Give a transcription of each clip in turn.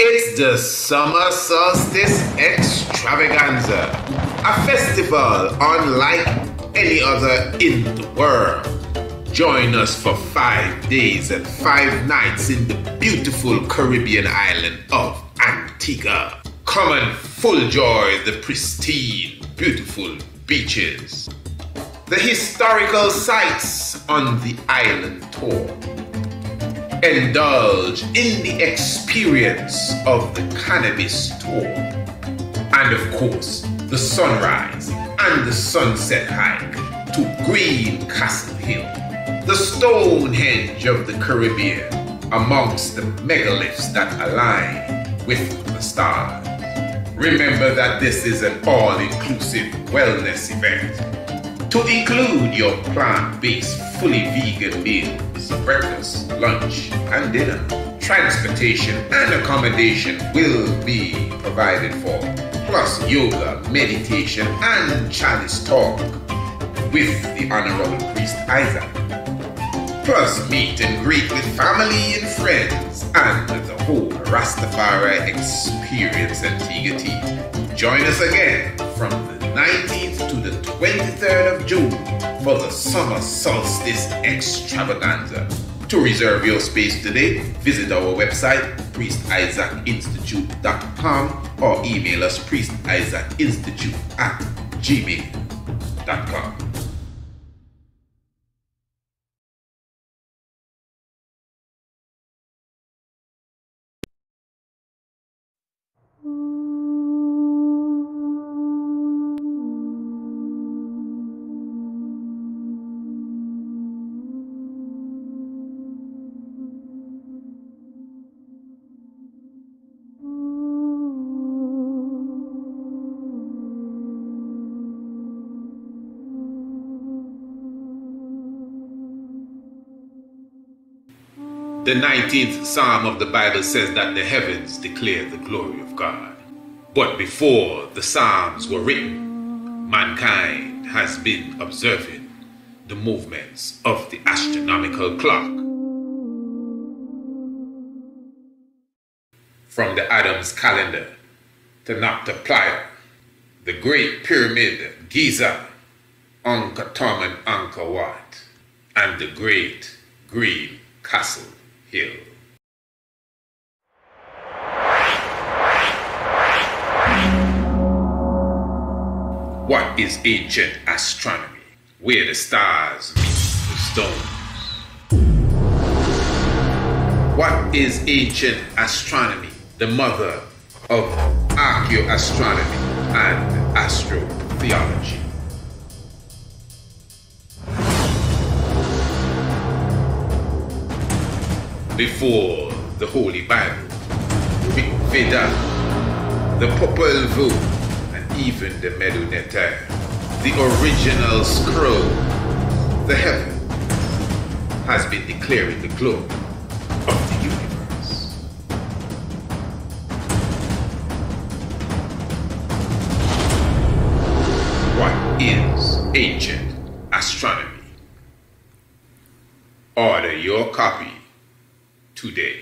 It's the Summer Solstice Extravaganza, a festival unlike any other in the world. Join us for five days and five nights in the beautiful Caribbean island of Antigua. Come and full joy the pristine, beautiful beaches, the historical sites on the island tour indulge in the experience of the cannabis tour. And of course, the sunrise and the sunset hike to Green Castle Hill, the Stonehenge of the Caribbean, amongst the megaliths that align with the stars. Remember that this is an all inclusive wellness event to include your plant-based fully vegan meals, breakfast, lunch, and dinner. Transportation and accommodation will be provided for, plus yoga, meditation, and chalice talk with the Honorable Priest Isaac. Plus meet and greet with family and friends and with the whole Rastafari experience Antigua Tea. Join us again from the 19th to the 23rd of June for the Summer Solstice Extravaganza. To reserve your space today, visit our website, priestisaacinstitute.com or email us priestisaacinstitute at gmail.com. The 19th Psalm of the Bible says that the heavens declare the glory of God. But before the Psalms were written, mankind has been observing the movements of the astronomical clock. From the Adam's calendar to Nabta Playa, the Great Pyramid, of Giza, Angkor Thom and Angkor Wat, and the Great Green Castle Hill. What is ancient astronomy? Where the stars meet the stones. What is ancient astronomy? The mother of archaeoastronomy and astrotheology. Before the Holy Bible, Rig Veda, the Popol Vuh, and even the Medu Neter, the original scroll, the heaven, has been declaring the glory of the universe. What is ancient astronomy? Order your copy today.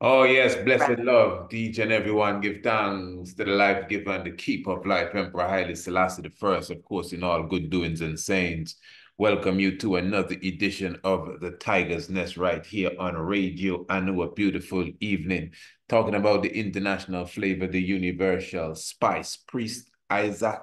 Oh, yes, blessed love, each and everyone. Give thanks to the life giver and the keeper of life, Emperor Haile Selassie the First, of course, in all good doings and sayings. Welcome you to another edition of the Tiger's Nest right here on Radio Anu. A beautiful evening, talking about the international flavor, the universal spice. Priest Isaac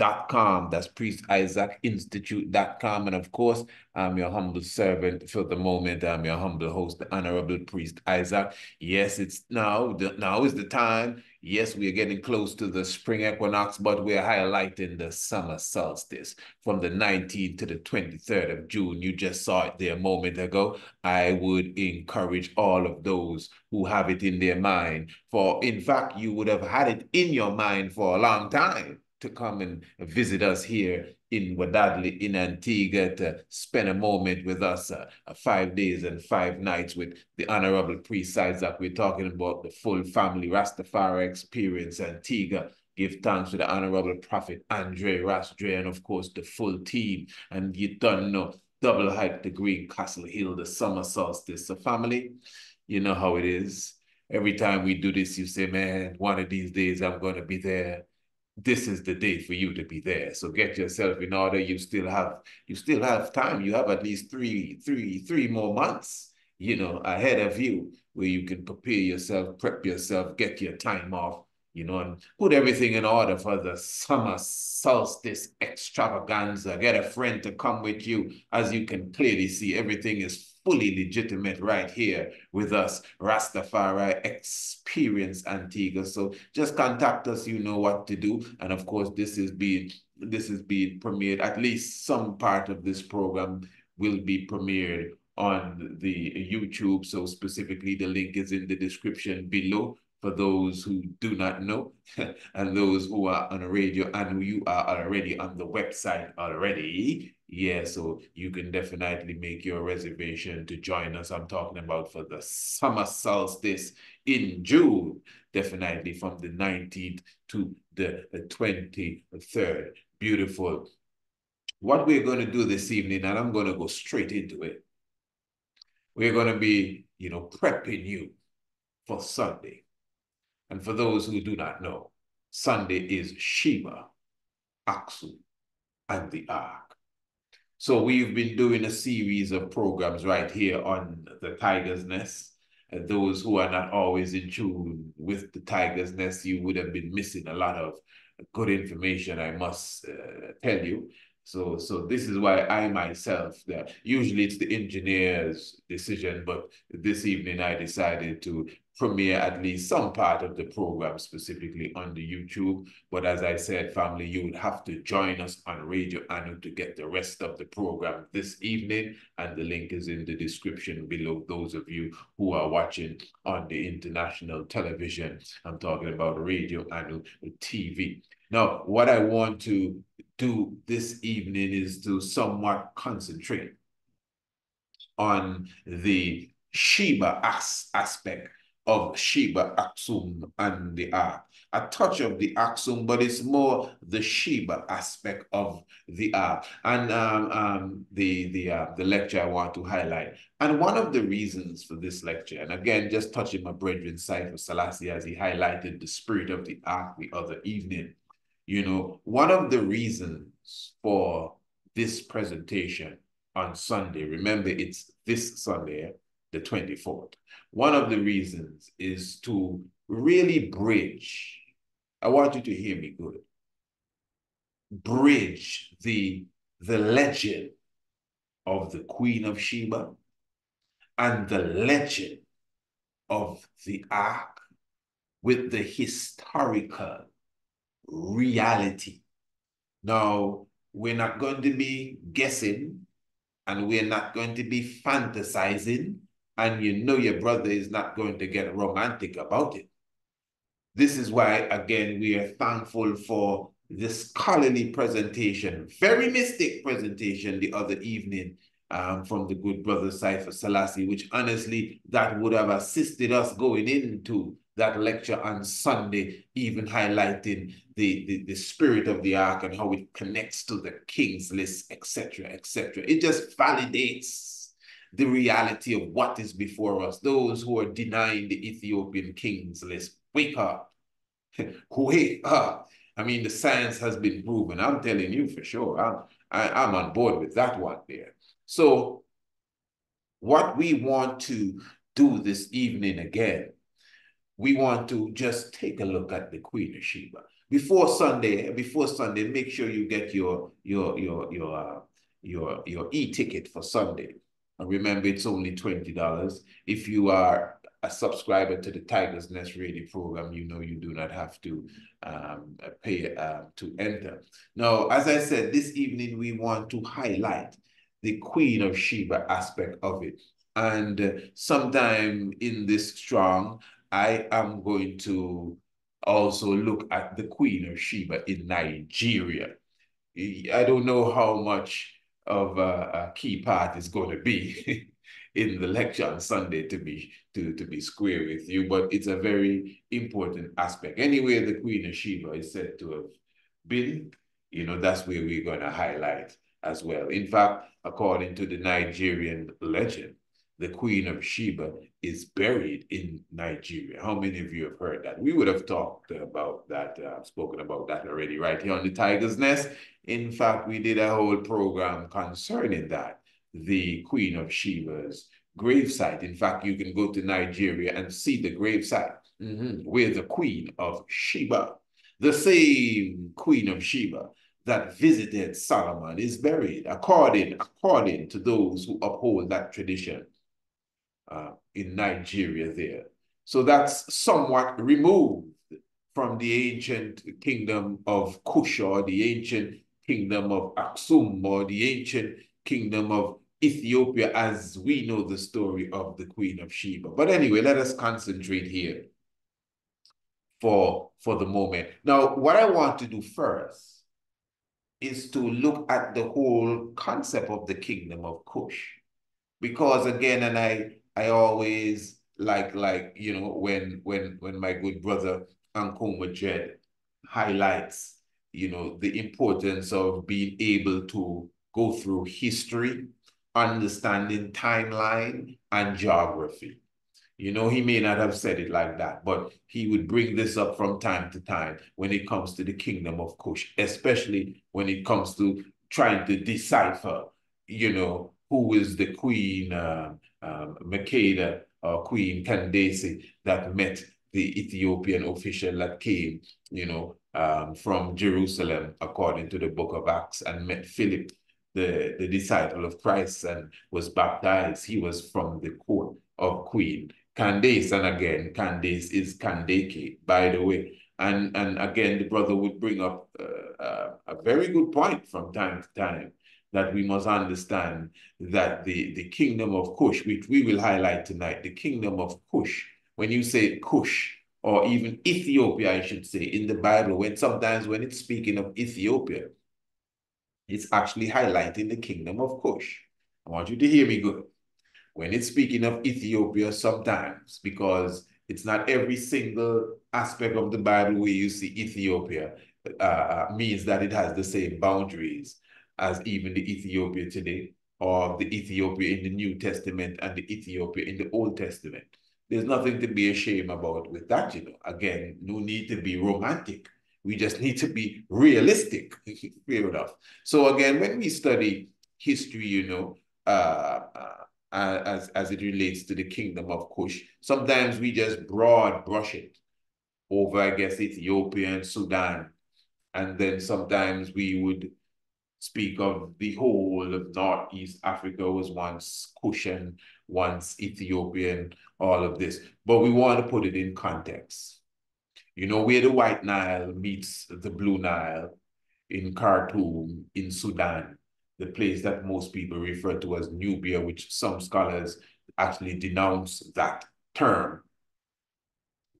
institute.com. That's Priest Isaac Institute.com. And of course, I'm your humble servant for the moment. I'm your humble host, the Honorable Priest Isaac. Yes, it's now, the, now is the time. Yes, we are getting close to the spring equinox, but we're highlighting the summer solstice from the 19th to the 23rd of June. You just saw it there a moment ago. I would encourage all of those who have it in their mind, for in fact, you would have had it in your mind for a long time to come and visit us here in Wadadli in Antigua to spend a moment with us, uh, uh, five days and five nights with the Honorable Priest Isaac. We're talking about the full family Rastafari experience, Antigua. Give thanks to the Honorable Prophet Andre Rastre and of course the full team. And you don't know double hike the Green Castle Hill, the summer solstice. So family, you know how it is. Every time we do this, you say, man, one of these days I'm going to be there. This is the day for you to be there. So get yourself in order. You still have you still have time. You have at least three, three, three more months, you know, ahead of you where you can prepare yourself, prep yourself, get your time off, you know, and put everything in order for the summer solstice extravaganza. Get a friend to come with you. As you can clearly see, everything is fully legitimate right here with us, Rastafari Experience Antigua. So just contact us, you know what to do. And of course, this is being this is being premiered, at least some part of this program will be premiered on the YouTube. So specifically, the link is in the description below for those who do not know and those who are on the radio and who you are already on the website already. Yeah, so you can definitely make your reservation to join us. I'm talking about for the summer solstice in June, definitely from the 19th to the 23rd. Beautiful. What we're going to do this evening, and I'm going to go straight into it. We're going to be, you know, prepping you for Sunday. And for those who do not know, Sunday is Sheba, Aksum, and the Ark. So we've been doing a series of programs right here on the Tiger's Nest. And those who are not always in tune with the Tiger's Nest, you would have been missing a lot of good information, I must uh, tell you. So, so this is why I myself, that usually it's the engineer's decision, but this evening I decided to premiere at least some part of the program specifically on the YouTube. But as I said, family, you would have to join us on Radio Anu to get the rest of the program this evening. And the link is in the description below. Those of you who are watching on the international television, I'm talking about Radio Anu TV. Now, what I want to do this evening is to somewhat concentrate on the Sheba as aspect of Sheba, Aksum, and the Ark. A touch of the Aksum, but it's more the Sheba aspect of the Ark. And um, um, the, the, uh, the lecture I want to highlight. And one of the reasons for this lecture, and again, just touching my brethren Cypher Selassie as he highlighted the spirit of the Ark the other evening, you know, one of the reasons for this presentation on Sunday, remember it's this Sunday, the 24th. One of the reasons is to really bridge, I want you to hear me good, bridge the, the legend of the Queen of Sheba and the legend of the Ark with the historical reality. Now, we're not going to be guessing and we're not going to be fantasizing and you know your brother is not going to get romantic about it. This is why, again, we are thankful for this scholarly presentation, very mystic presentation the other evening um, from the good brother Cypher Selassie, which honestly, that would have assisted us going into that lecture on Sunday, even highlighting the, the, the spirit of the ark and how it connects to the king's list, etc., etc. It just validates the reality of what is before us. Those who are denying the Ethiopian king's list, wake up, wake up. I mean, the science has been proven. I'm telling you for sure. I'm, I, am i am on board with that one there. So what we want to do this evening again, we want to just take a look at the Queen of Sheba. Before Sunday, before Sunday, make sure you get your your your your uh, your your e-ticket for Sunday. Remember, it's only $20. If you are a subscriber to the Tigers Nest Radio program, you know you do not have to um, pay uh, to enter. Now, as I said, this evening we want to highlight the Queen of Sheba aspect of it. And uh, sometime in this strong, I am going to also look at the Queen of Sheba in Nigeria. I don't know how much of a, a key part is going to be in the lecture on Sunday to be to, to be square with you, but it's a very important aspect. Anyway, the Queen of Sheba is said to have been, you know, that's where we're going to highlight as well. In fact, according to the Nigerian legend, the Queen of Sheba is buried in Nigeria. How many of you have heard that? We would have talked about that, uh, spoken about that already, right here on the Tiger's Nest. In fact, we did a whole program concerning that, the Queen of Sheba's gravesite. In fact, you can go to Nigeria and see the gravesite mm -hmm, where the Queen of Sheba, the same Queen of Sheba that visited Solomon is buried according, according to those who uphold that tradition uh, in Nigeria there. So that's somewhat removed from the ancient kingdom of Kush or the ancient kingdom of Aksum or the ancient kingdom of Ethiopia as we know the story of the Queen of Sheba. But anyway, let us concentrate here for, for the moment. Now, what I want to do first is to look at the whole concept of the kingdom of Kush. Because again, and I I always like like you know when when when my good brother Ankoma Jed highlights you know the importance of being able to go through history, understanding timeline and geography. You know, he may not have said it like that, but he would bring this up from time to time when it comes to the kingdom of Kush, especially when it comes to trying to decipher, you know, who is the queen, uh, um, Makeda or Queen Candace that met the Ethiopian official that came, you know, um, from Jerusalem, according to the book of Acts, and met Philip, the, the disciple of Christ, and was baptized. He was from the court of Queen Candace. And again, Candace is Kandake, by the way. And, and again, the brother would bring up uh, uh, a very good point from time to time that we must understand that the, the kingdom of Cush, which we will highlight tonight, the kingdom of Cush, when you say Cush, or even Ethiopia, I should say, in the Bible, when sometimes when it's speaking of Ethiopia, it's actually highlighting the kingdom of Cush. I want you to hear me good. When it's speaking of Ethiopia, sometimes, because it's not every single aspect of the Bible where you see Ethiopia uh, uh means that it has the same boundaries as even the Ethiopia today, or the Ethiopia in the New Testament and the Ethiopia in the Old Testament. There's nothing to be ashamed about with that, you know. Again, no need to be romantic. We just need to be realistic, fair enough. So again, when we study history, you know, uh, uh, as, as it relates to the kingdom of Kush, sometimes we just broad brush it over, I guess, Ethiopia and Sudan. And then sometimes we would speak of the whole of Northeast Africa was once Cushion, once Ethiopian, all of this. But we want to put it in context. You know, where the White Nile meets the Blue Nile in Khartoum, in Sudan, the place that most people refer to as Nubia, which some scholars actually denounce that term.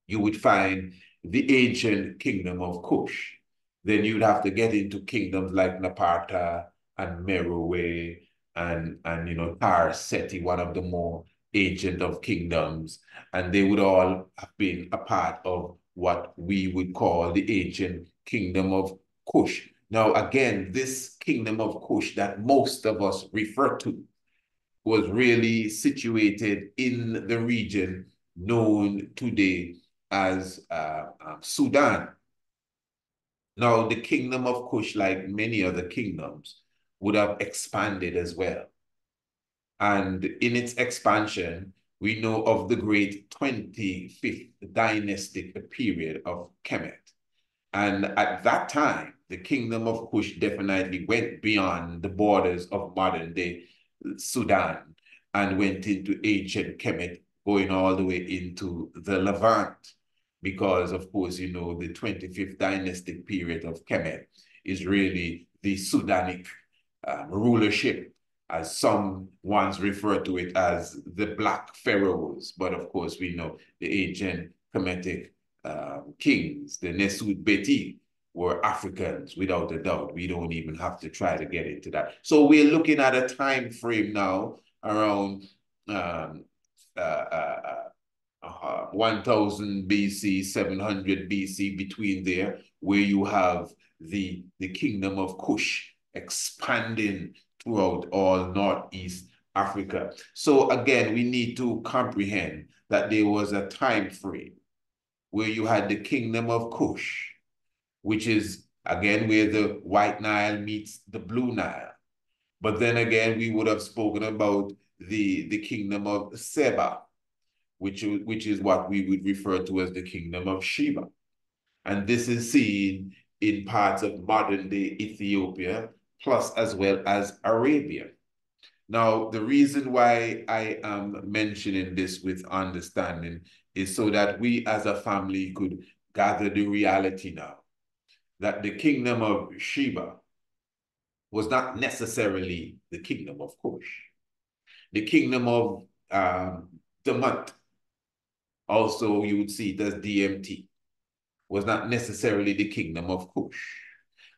You would find the ancient kingdom of Kush then you'd have to get into kingdoms like Napata and Merowe and, and you know, Ta-Seti, one of the more ancient of kingdoms. And they would all have been a part of what we would call the ancient kingdom of Kush. Now, again, this kingdom of Kush that most of us refer to was really situated in the region known today as uh, uh, Sudan. Now, the kingdom of Kush, like many other kingdoms, would have expanded as well. And in its expansion, we know of the great 25th dynastic period of Kemet. And at that time, the kingdom of Kush definitely went beyond the borders of modern day Sudan and went into ancient Kemet, going all the way into the Levant because of course, you know, the 25th dynastic period of Kemet is really the Sudanic um, rulership, as some once refer to it as the Black Pharaohs. But of course, we know the ancient Kemetic um, kings, the Nesut Beti, were Africans without a doubt. We don't even have to try to get into that. So we're looking at a time frame now around um, uh, uh, uh uh, 1000 BC, 700 BC, between there, where you have the, the kingdom of Kush expanding throughout all Northeast Africa. So again, we need to comprehend that there was a time frame where you had the kingdom of Kush, which is again where the White Nile meets the Blue Nile. But then again, we would have spoken about the, the kingdom of Seba, which, which is what we would refer to as the kingdom of Sheba. And this is seen in parts of modern day Ethiopia, plus as well as Arabia. Now, the reason why I am mentioning this with understanding is so that we as a family could gather the reality now that the kingdom of Sheba was not necessarily the kingdom of Cush. The kingdom of um, Damat, also you would see as DMT, was not necessarily the kingdom of Cush.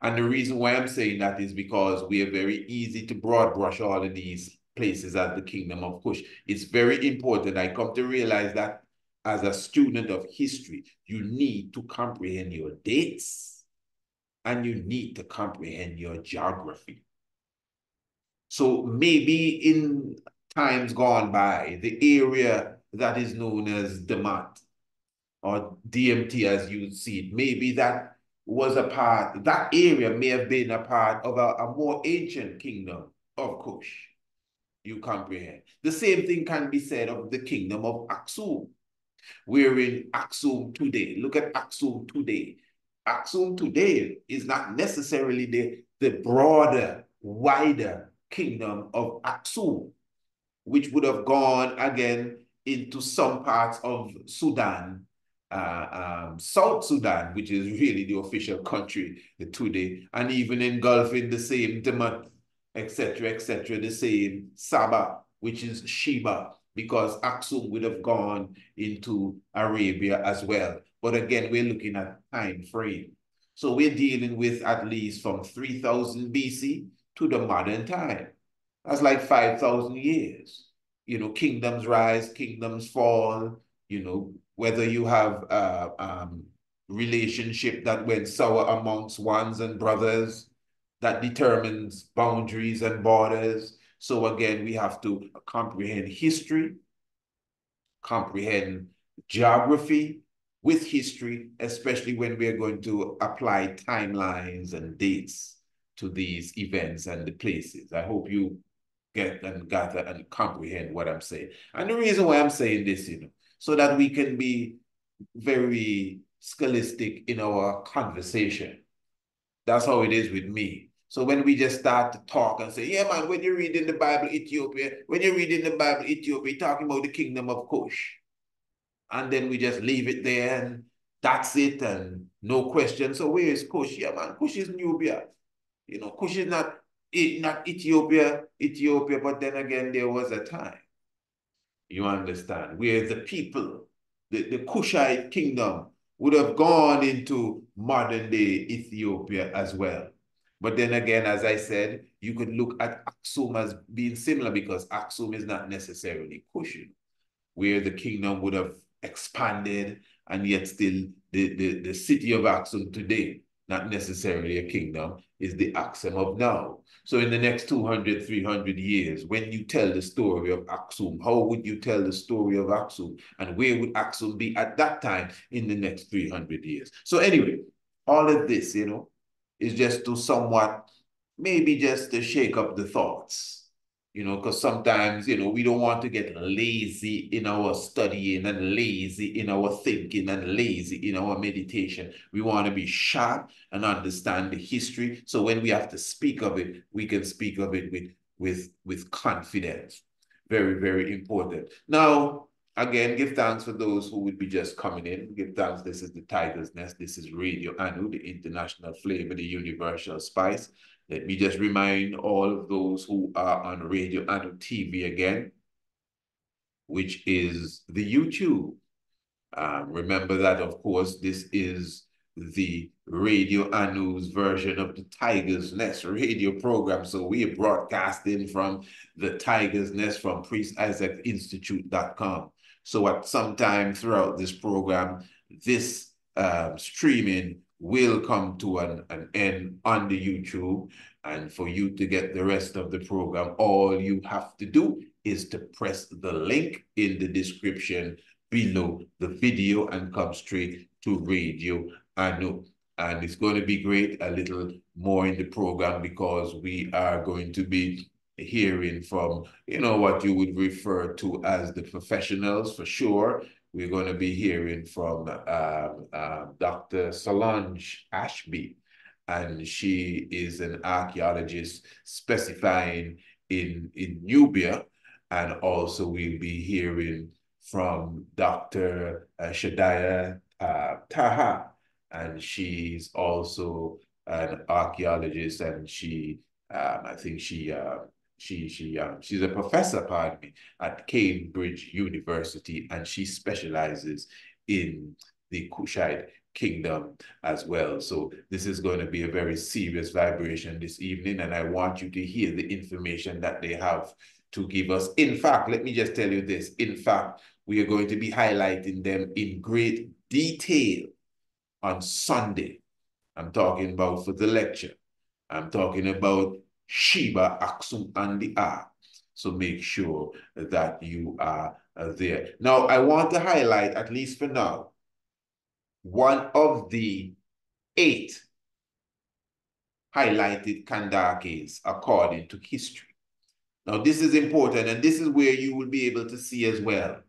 And the reason why I'm saying that is because we are very easy to broad brush all of these places as the kingdom of Cush. It's very important. I come to realize that as a student of history, you need to comprehend your dates and you need to comprehend your geography. So maybe in times gone by, the area that is known as Damat or DMT as you see it, maybe that was a part, that area may have been a part of a, a more ancient kingdom of Kush. You comprehend. The same thing can be said of the kingdom of Aksum. We're in Aksum today. Look at Aksum today. Aksum today is not necessarily the, the broader, wider kingdom of Aksum, which would have gone again into some parts of Sudan uh, um, South Sudan, which is really the official country today, and even engulfing the same Damat, etc., etc., the same Saba, which is Sheba, because Aksum would have gone into Arabia as well. But again, we're looking at time frame. So we're dealing with at least from 3000 BC to the modern time. That's like 5,000 years. You know, kingdoms rise, kingdoms fall, you know, whether you have a um, relationship that went sour amongst ones and brothers, that determines boundaries and borders. So again, we have to comprehend history, comprehend geography with history, especially when we're going to apply timelines and dates to these events and the places. I hope you get and gather and comprehend what I'm saying. And the reason why I'm saying this, you know, so that we can be very scholastic in our conversation. That's how it is with me. So when we just start to talk and say, yeah, man, when you're reading the Bible, Ethiopia, when you're reading the Bible, Ethiopia, talking about the kingdom of Cush. And then we just leave it there and that's it and no question. So where is Cush? Yeah, man, Cush is Nubia. You know, Cush is not, not Ethiopia, Ethiopia, but then again, there was a time you understand? Where the people, the, the Kushite kingdom would have gone into modern day Ethiopia as well. But then again, as I said, you could look at Aksum as being similar because Aksum is not necessarily Kushan, where the kingdom would have expanded and yet still the, the, the city of Aksum today not necessarily a kingdom, is the Aksum of now. So in the next 200, 300 years, when you tell the story of Aksum, how would you tell the story of Aksum? And where would Aksum be at that time in the next 300 years? So anyway, all of this, you know, is just to somewhat, maybe just to shake up the thoughts you know, because sometimes, you know, we don't want to get lazy in our studying and lazy in our thinking and lazy in our meditation. We want to be sharp and understand the history. So when we have to speak of it, we can speak of it with, with, with confidence. Very, very important. Now, again, give thanks for those who would be just coming in. Give thanks. This is the Tiger's Nest. This is Radio Anu, the international flavor, the universal spice. Let me just remind all of those who are on radio and TV again, which is the YouTube. Um, remember that, of course, this is the Radio Anu's version of the Tiger's Nest radio program. So we are broadcasting from the Tiger's Nest from PriestIsaacInstitute.com. So at some time throughout this program, this um, streaming will come to an, an end on the YouTube. And for you to get the rest of the program, all you have to do is to press the link in the description below the video and come straight to Radio Anu. And it's going to be great a little more in the program because we are going to be hearing from, you know, what you would refer to as the professionals for sure. We're going to be hearing from um, uh, Dr. Solange Ashby, and she is an archaeologist specifying in, in Nubia. And also we'll be hearing from Dr. Uh, Shadia uh, Taha, and she's also an archaeologist, and she, um, I think she, uh, she, she, um, she's a professor, pardon me, at Cambridge University, and she specializes in the Kushite kingdom as well. So this is going to be a very serious vibration this evening, and I want you to hear the information that they have to give us. In fact, let me just tell you this. In fact, we are going to be highlighting them in great detail on Sunday. I'm talking about for the lecture. I'm talking about Sheba, Aksum, and the Ark. So make sure that you are there. Now, I want to highlight, at least for now, one of the eight highlighted Kandakes according to history. Now, this is important, and this is where you will be able to see as well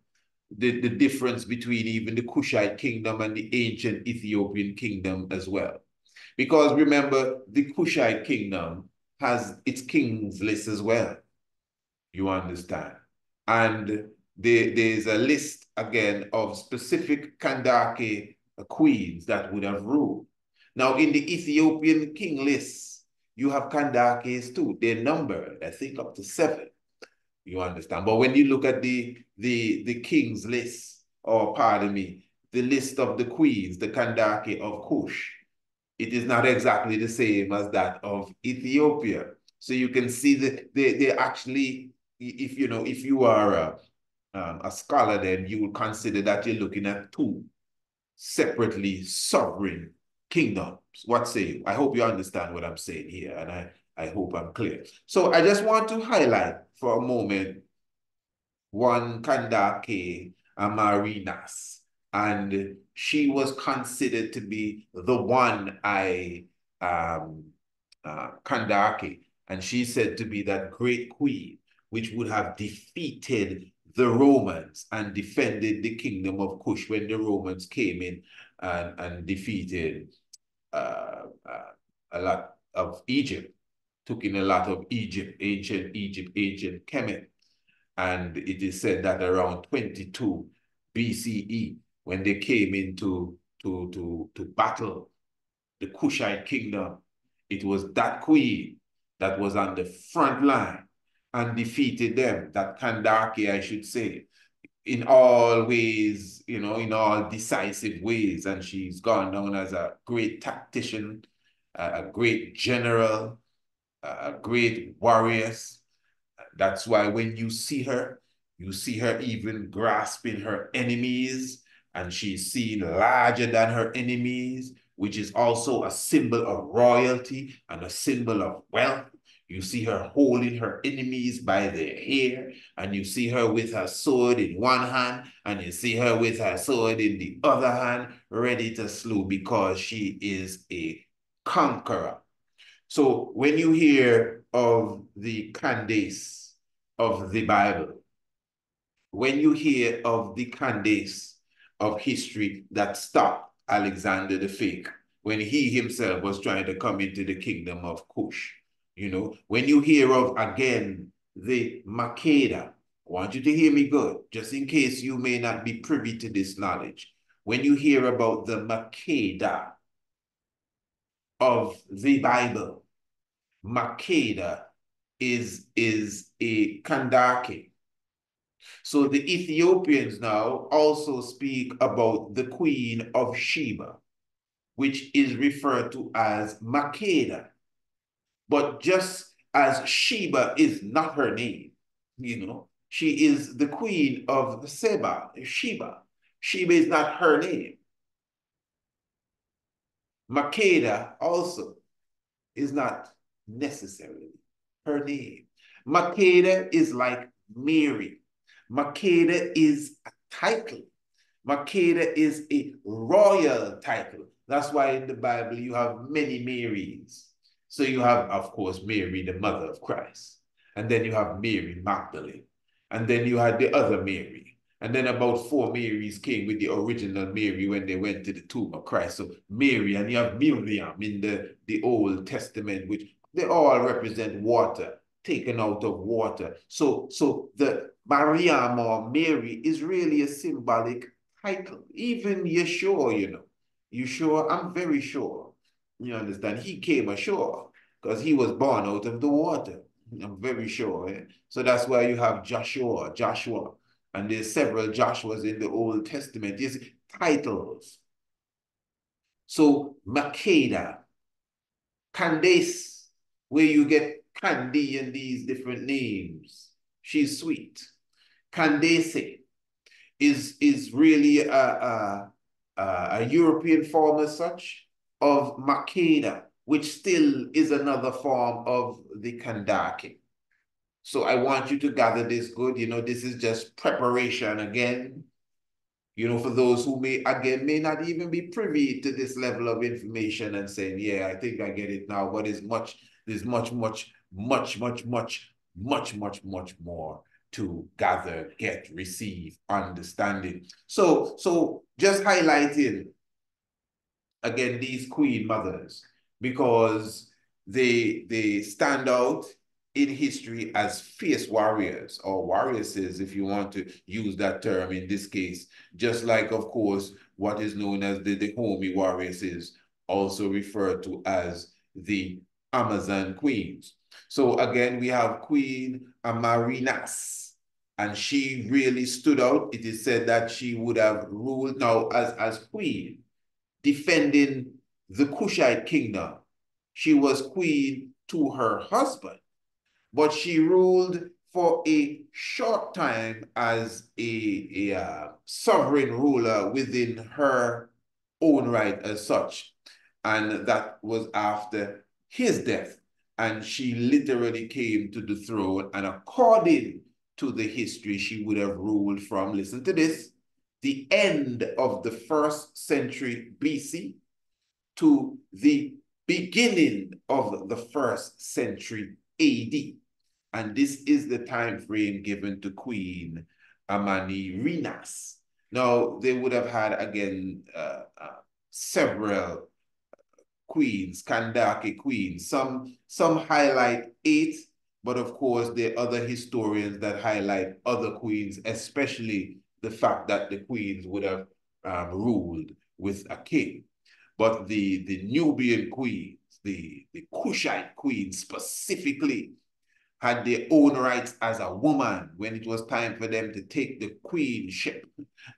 the, the difference between even the Kushite kingdom and the ancient Ethiopian kingdom as well. Because remember, the Kushite kingdom has its kings list as well. You understand? And there, there's a list again of specific Kandake queens that would have ruled. Now, in the Ethiopian king list, you have Kandakes too. They're numbered, I think, up to seven. You understand? But when you look at the the the king's list, or pardon me, the list of the queens, the Kandake of Kush, it is not exactly the same as that of Ethiopia. So you can see that they, they actually, if you know, if you are a, um, a scholar, then you will consider that you're looking at two separately sovereign kingdoms. What say you? I hope you understand what I'm saying here, and I, I hope I'm clear. So I just want to highlight for a moment one Kandake Amanirenas, and she was considered to be the one I um, uh, Kandake, and she said to be that great queen which would have defeated the Romans and defended the kingdom of Kush when the Romans came in and, and defeated uh, uh, a lot of Egypt took in a lot of Egypt, ancient Egypt, ancient Kemet. And it is said that around 22 BCE, when they came into to, to, to battle the Kushite kingdom, it was that queen that was on the front line and defeated them, that Kandake, I should say, in all ways, you know, in all decisive ways. And she's gone down as a great tactician, a great general, a great warrior. That's why when you see her, you see her even grasping her enemies, and she's seen larger than her enemies, which is also a symbol of royalty and a symbol of wealth. You see her holding her enemies by their hair, and you see her with her sword in one hand, and you see her with her sword in the other hand, ready to slew because she is a conqueror. So when you hear of the Candace of the Bible, when you hear of the Candace of history that stopped Alexander the Fake, when he himself was trying to come into the kingdom of Kush, you know, when you hear of again the Makeda, I want you to hear me good, just in case you may not be privy to this knowledge. When you hear about the Makeda of the Bible, Makeda is, is a Kandake. So the Ethiopians now also speak about the queen of Sheba, which is referred to as Makeda. But just as Sheba is not her name, you know, she is the queen of Seba, Sheba. Sheba is not her name. Makeda also is not necessarily her name. Makeda is like Mary. Makeda is a title. Makeda is a royal title. That's why in the Bible you have many Marys. So you have, of course, Mary, the mother of Christ. And then you have Mary Magdalene. And then you had the other Mary. And then about four Marys came with the original Mary when they went to the tomb of Christ. So Mary, and you have Miriam in the, the Old Testament, which they all represent water, taken out of water. So, so the Mariam or Mary is really a symbolic title. Even Yeshua, you know. You sure? I'm very sure. You understand? He came ashore because he was born out of the water. I'm very sure. Eh? So that's why you have Joshua, Joshua. And there's several Joshuas in the Old Testament. These titles. So Makeda, Candace, where you get Candy and these different names. She's sweet. Candace is, is really a, a, a European form as such of Makeda, which still is another form of the Kandake. So I want you to gather this good. You know, this is just preparation again. You know, for those who may, again, may not even be privy to this level of information and saying, yeah, I think I get it now. But it's much, there's much, much, much, much, much, much, much, much more to gather, get, receive, understanding. So, so just highlighting again these queen mothers because they they stand out in history as fierce warriors or warriors, if you want to use that term in this case, just like, of course, what is known as the Dahomey warriors is also referred to as the Amazon queens. So again, we have Queen Amanirenas, and she really stood out. It is said that she would have ruled now as, as queen, defending the Kushite kingdom. She was queen to her husband but she ruled for a short time as a, a uh, sovereign ruler within her own right as such. And that was after his death. And she literally came to the throne. And according to the history, she would have ruled from, listen to this, the end of the first century BC to the beginning of the first century AD. And this is the time frame given to Queen Amanirenas. Now, they would have had, again, uh, uh, several queens, Kandake queens. Some, some highlight eight, but of course, there are other historians that highlight other queens, especially the fact that the queens would have um, ruled with a king. But the, the Nubian queens, the, the Kushite queens specifically, had their own rights as a woman when it was time for them to take the queenship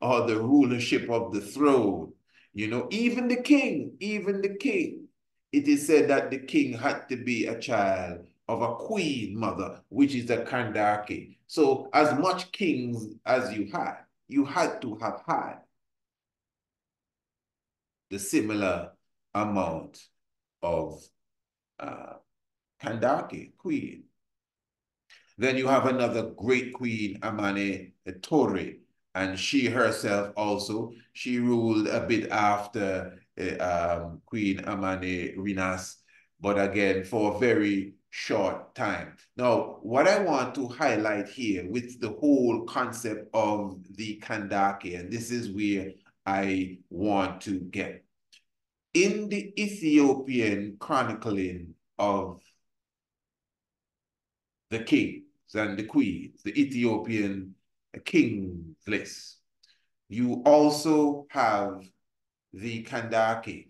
or the rulership of the throne. You know, even the king, even the king, it is said that the king had to be a child of a queen mother, which is a Kandake. So as much kings as you had, you had to have had the similar amount of uh, queen. Then you have another great queen, Amane Tore, and she herself also, she ruled a bit after uh, um, Queen Amanirenas, but again, for a very short time. Now, what I want to highlight here with the whole concept of the Kandake, and this is where I want to get. In the Ethiopian chronicling of the king, and the queens, the Ethiopian king's list. You also have the Kandake.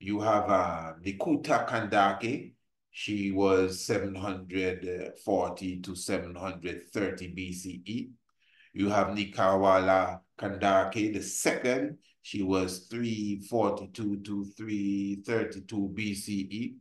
You have uh, Nikuta Kandake. She was 740 to 730 BCE. You have Nikawala Kandake the second. She was 342 to 332 BCE.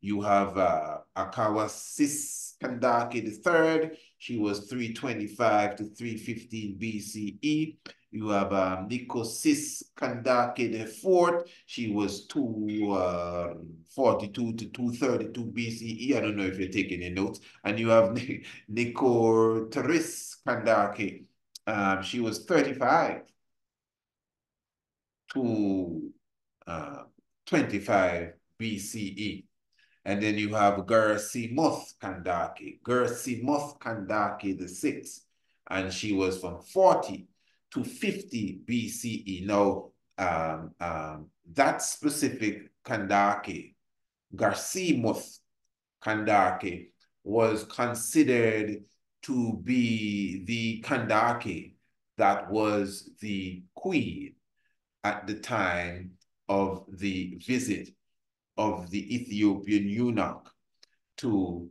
You have uh, Akawa Sis Kandake III. She was 325 to 315 BCE. You have um, Nicosis Kandake the fourth. She was 242 um, to 232 BCE. I don't know if you're taking any notes. And you have Nicoteris Kandake. Um, she was 35 to uh, 25 BCE. And then you have Gersimuth Kandake, Gersimuth Kandake the sixth, and she was from 40 to 50 BCE. Now, um, um, that specific Kandake, Garsimuth Kandake, was considered to be the Kandake that was the queen at the time of the visit of the Ethiopian eunuch to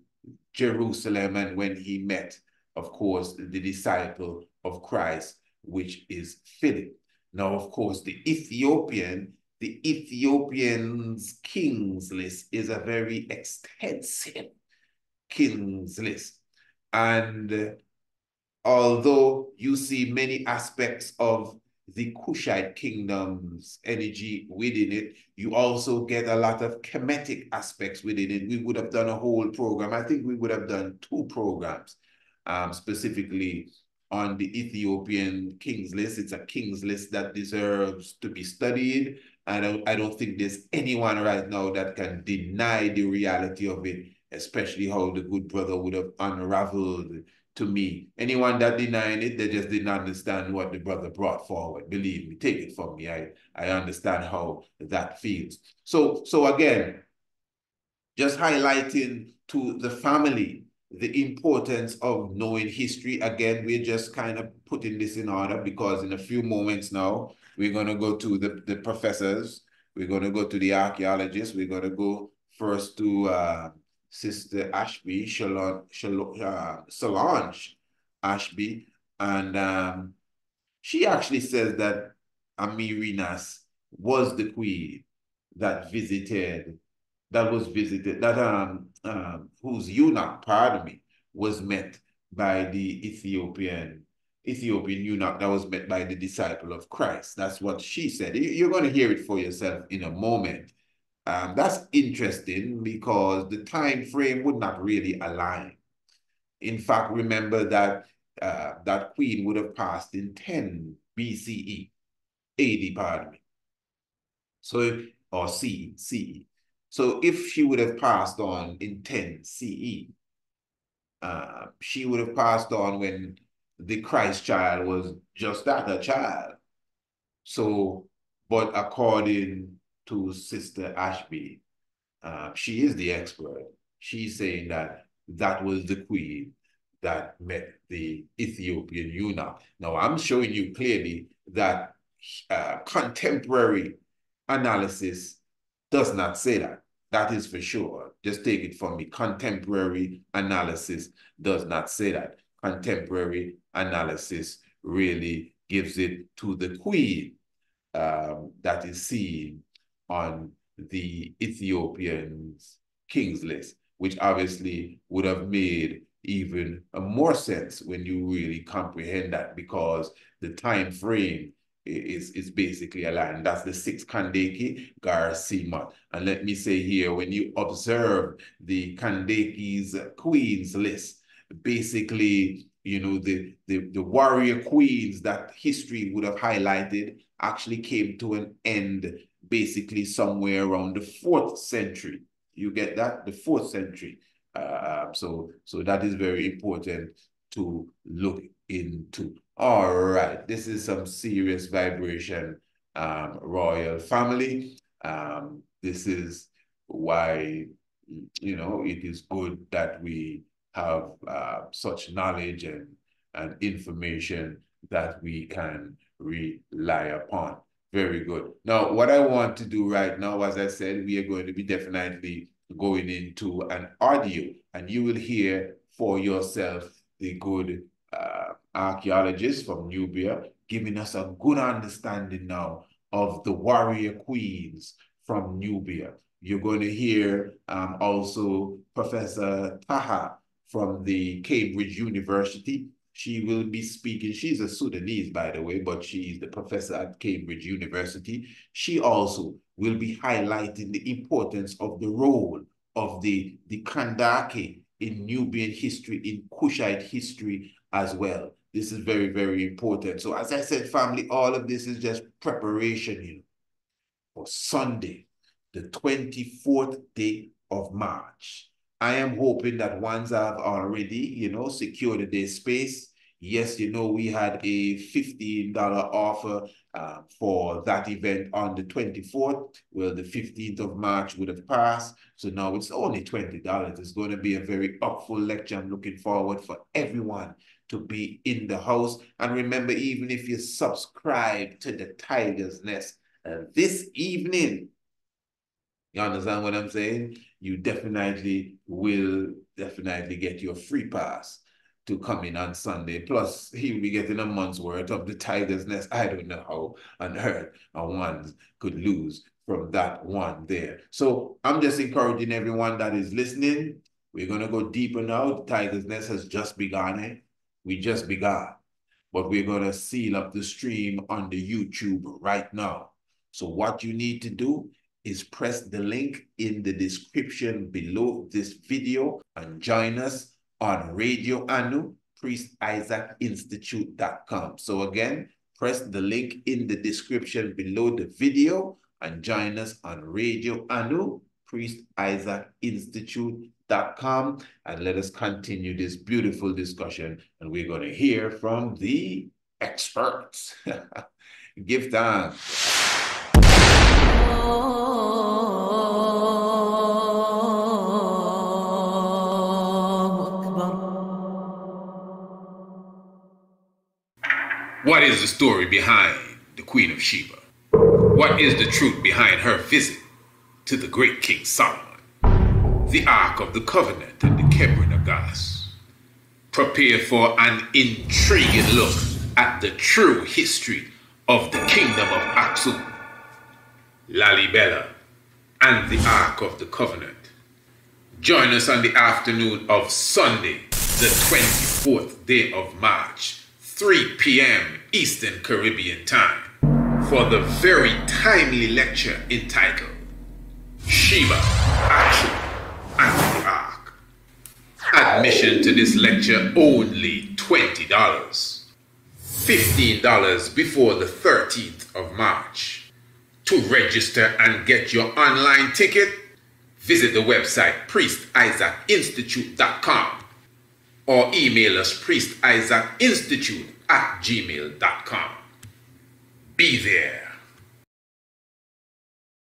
Jerusalem and when he met, of course, the disciple of Christ, which is Philip. Now, of course, the Ethiopian, the Ethiopian's king's list is a very extensive king's list. And uh, although you see many aspects of the Kushite kingdom's energy within it. You also get a lot of Kemetic aspects within it. We would have done a whole program. I think we would have done two programs um, specifically on the Ethiopian king's list. It's a king's list that deserves to be studied. I don't, I don't think there's anyone right now that can deny the reality of it, especially how the good brother would have unraveled to me. Anyone that denying it, they just didn't understand what the brother brought forward. Believe me, take it from me. I, I understand how that feels. So, so again, just highlighting to the family the importance of knowing history. Again, we're just kind of putting this in order because in a few moments now, we're going to go to the, the professors. We're going to go to the archaeologists. We're going to go first to uh, Sister Ashby, Shalon, Shalon, uh, Solange Ashby, and um, she actually says that Amanirenas was the queen that visited, that was visited, that um, um whose eunuch, pardon me, was met by the Ethiopian Ethiopian eunuch that was met by the disciple of Christ. That's what she said. You're going to hear it for yourself in a moment. Um, that's interesting because the time frame would not really align. In fact, remember that uh, that queen would have passed in 10 BCE, AD, pardon me. So, or CE, CE. So if she would have passed on in 10 CE, uh, she would have passed on when the Christ child was just that, a child. So, but according to Sister Ashby. Uh, she is the expert. She's saying that that was the queen that met the Ethiopian eunuch. Now, I'm showing you clearly that uh, contemporary analysis does not say that. That is for sure. Just take it from me. Contemporary analysis does not say that. Contemporary analysis really gives it to the queen um, that is seen on the Ethiopian's king's list, which obviously would have made even more sense when you really comprehend that because the time frame is, is basically aligned. That's the sixth Kandake Garcima. And let me say here, when you observe the Kandake's queens list, basically, you know, the, the, the warrior queens that history would have highlighted actually came to an end basically somewhere around the fourth century. You get that? The fourth century. Uh, so, so that is very important to look into. All right, this is some serious vibration, um, royal family. Um, this is why, you know, it is good that we have uh, such knowledge and, and information that we can rely upon. Very good. Now, what I want to do right now, as I said, we are going to be definitely going into an audio, and you will hear for yourself the good uh, archaeologist from Nubia giving us a good understanding now of the warrior queens from Nubia. You're going to hear um, also Professor Taha from the Cambridge University. She will be speaking. She's a Sudanese, by the way, but she's the professor at Cambridge University. She also will be highlighting the importance of the role of the, the Kandake in Nubian history, in Kushite history as well. This is very, very important. So as I said, family, all of this is just preparation you know, for Sunday, the 24th day of March. I am hoping that ones have already, you know, secured their space. Yes, you know, we had a $15 offer uh, for that event on the 24th. Well, the 15th of March would have passed. So now it's only $20. It's going to be a very upful lecture. I'm looking forward for everyone to be in the house. And remember, even if you subscribe to the Tiger's Nest uh, this evening, you understand what I'm saying? You definitely will definitely get your free pass to come in on Sunday. Plus, he'll be getting a month's worth of the Tiger's Nest. I don't know how on earth one could lose from that one there. So I'm just encouraging everyone that is listening. We're going to go deeper now. The Tiger's Nest has just begun. Eh? We just begun. But we're going to seal up the stream on the YouTube right now. So what you need to do is press the link in the description below this video and join us on Radio Anu, Priest Isaac Institute.com. So again, press the link in the description below the video and join us on Radio Anu, Priest Isaac Institute.com and let us continue this beautiful discussion and we're going to hear from the experts. Give thanks. What is the story behind the Queen of Sheba? What is the truth behind her visit to the great King Solomon? The Ark of the Covenant and the Kebra Nagast. Prepare for an intriguing look at the true history of the Kingdom of Aksum, Lalibela, and the Ark of the Covenant. Join us on the afternoon of Sunday, the 24th day of March, 3 p.m. Eastern Caribbean Time for the very timely lecture entitled Sheba, Aksum, and the Ark. Admission to this lecture only $20. $15 before the 13th of March. To register and get your online ticket, visit the website priestisaacinstitute.com or email us priestisaacinstitute at gmail.com. Be there.